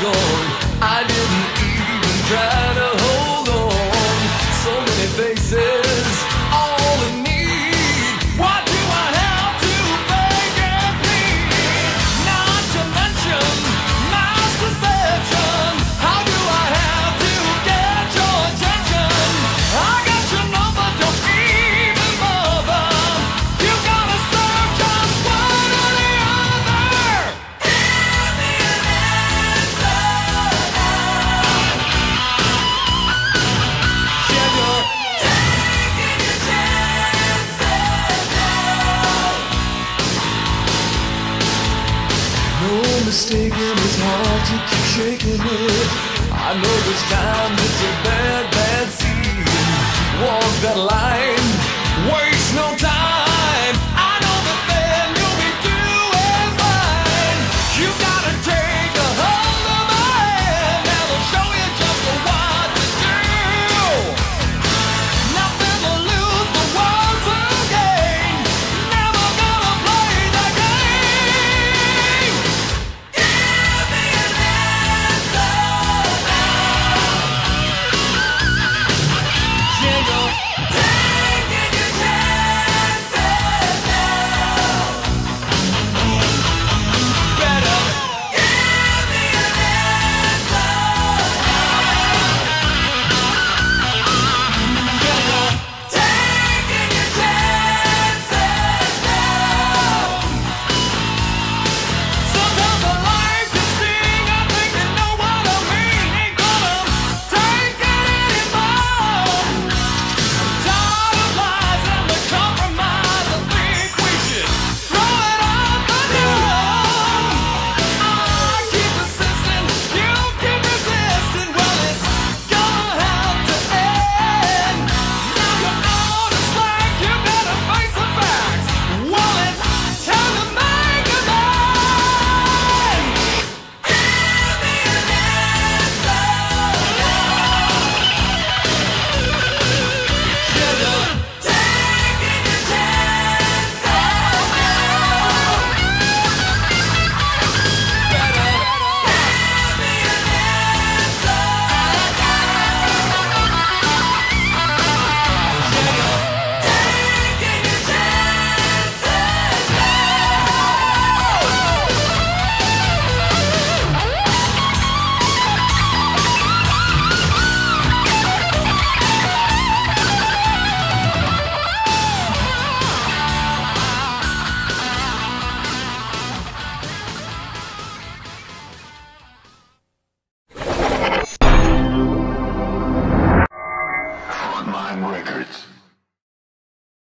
gone. mistaken, it's hard to keep shaking it. I know this time it's a bad, bad season. Walk that line.